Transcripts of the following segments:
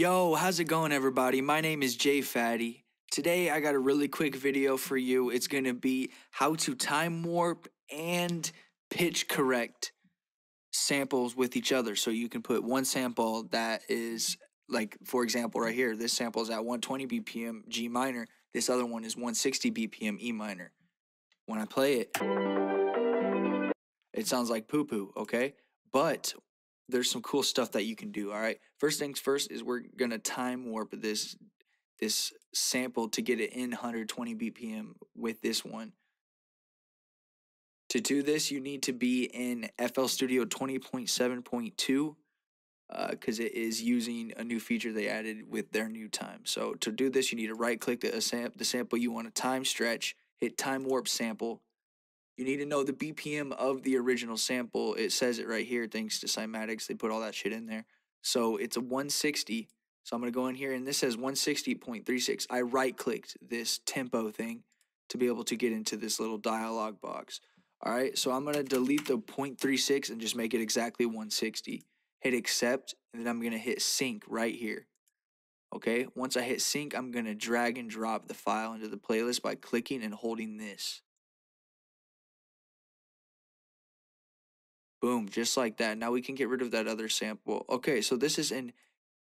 Yo, how's it going, everybody? My name is Jay Phatty. Today, I got a really quick video for you. It's going to be how to time warp and pitch correct samples with each other. So you can put one sample that is, like, for example, right here, this sample is at 120 BPM G minor. This other one is 160 BPM E minor. When I play it, it sounds like poo poo, okay? But there's some cool stuff that you can do. All right. First things first is we're gonna time warp this this sample to get it in 120 BPM with this one. To do this, you need to be in FL Studio 20.7.2 because uh, it is using a new feature they added with their NewTime. So to do this, you need to right click the, sam- the sample you want to time stretch, hit time warp sample, you need to know the BPM of the original sample. It says it right here, thanks to Cymatics. They put all that shit in there. So it's a 160. So I'm going to go in here and this says 160.36. I right clicked this tempo thing to be able to get into this little dialog box. All right, so I'm going to delete the 0.36 and just make it exactly 160. Hit accept, and then I'm going to hit sync right here. Okay, once I hit sync, I'm going to drag and drop the file into the playlist by clicking and holding this. Boom, just like that. Now we can get rid of that other sample. Okay, so this is in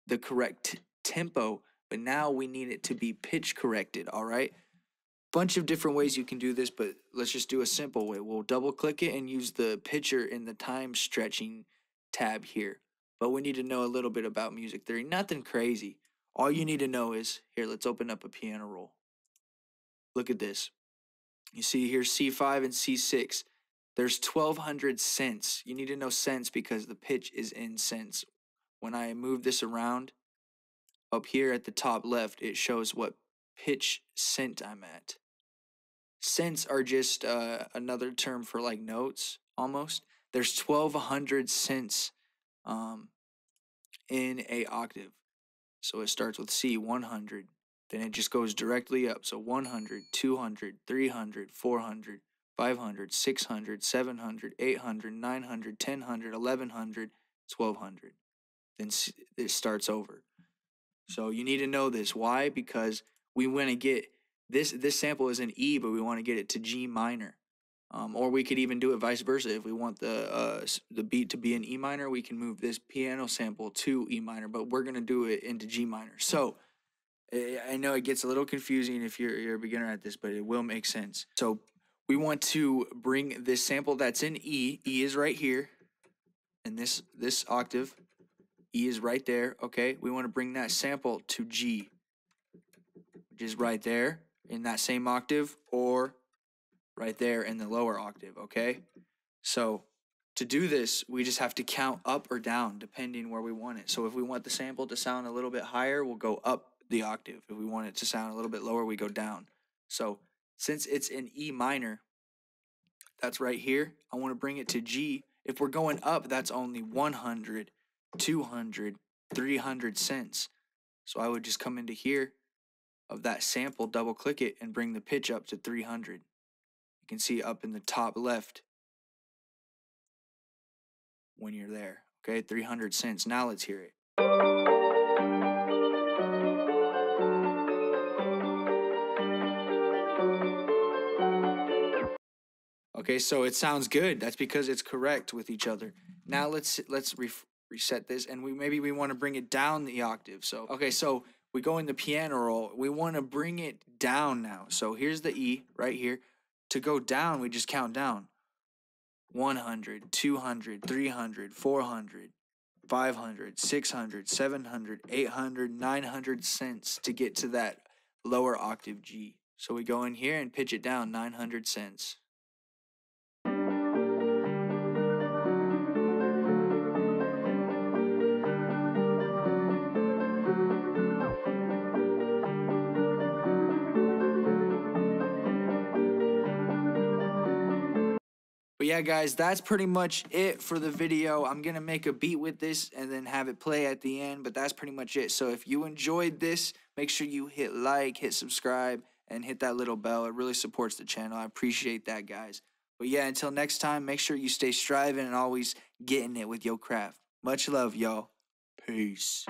the correct tempo, but now we need it to be pitch corrected, all right? Bunch of different ways you can do this, but let's just do a simple way. We'll double click it and use the pitcher in the time stretching tab here. But we need to know a little bit about music theory. Nothing crazy. All you need to know is, here, let's open up a piano roll. Look at this. You see here C5 and C6. There's 1200 cents. You need to know cents because the pitch is in cents. When I move this around, up here at the top left, it shows what pitch cent I'm at. Cents are just uh, another term for like notes almost. There's 1200 cents um, in a octave. So it starts with C, 100. Then it just goes directly up. So 100, 200, 300, 400, 500, 600, 700, 800, 900, 1000, 1100, 1200. Then it starts over. So you need to know this. Why? Because we want to get this this sample is an E, but we want to get it to G minor. Um, or we could even do it vice versa. If we want the uh, the beat to be in E minor, we can move this piano sample to E minor, but we're gonna do it into G minor. So eh, I know it gets a little confusing if you're you're a beginner at this, but it will make sense. So we want to bring this sample that's in E. E is right here. And this this octave. E is right there. Okay. We want to bring that sample to G, which is right there in that same octave or right there in the lower octave. Okay. So to do this, we just have to count up or down depending where we want it. So if we want the sample to sound a little bit higher, we'll go up the octave. If we want it to sound a little bit lower, we go down. So since it's in E minor, that's right here. I want to bring it to G. If we're going up, that's only 100, 200, 300 cents. So I would just come into here of that sample, double click it, and bring the pitch up to 300. You can see up in the top left when you're there. Okay, 300 cents. Now let's hear it. Okay, so it sounds good. That's because it's correct with each other. Now let's let's reset this, and we maybe we want to bring it down the octave. So okay, so we go in the piano roll. We want to bring it down now. So here's the E right here. To go down, we just count down. 100, 200, 300, 400, 500, 600, 700, 800, 900 cents to get to that lower octave G. So we go in here and pitch it down 900 cents. But yeah, guys, that's pretty much it for the video. I'm going to make a beat with this and then have it play at the end, but that's pretty much it. So if you enjoyed this, make sure you hit like, hit subscribe, and hit that little bell. It really supports the channel. I appreciate that, guys. But yeah, until next time, make sure you stay striving and always getting it with your craft. Much love, y'all. Peace.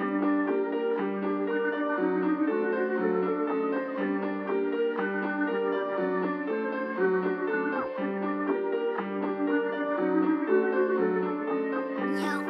Yeah.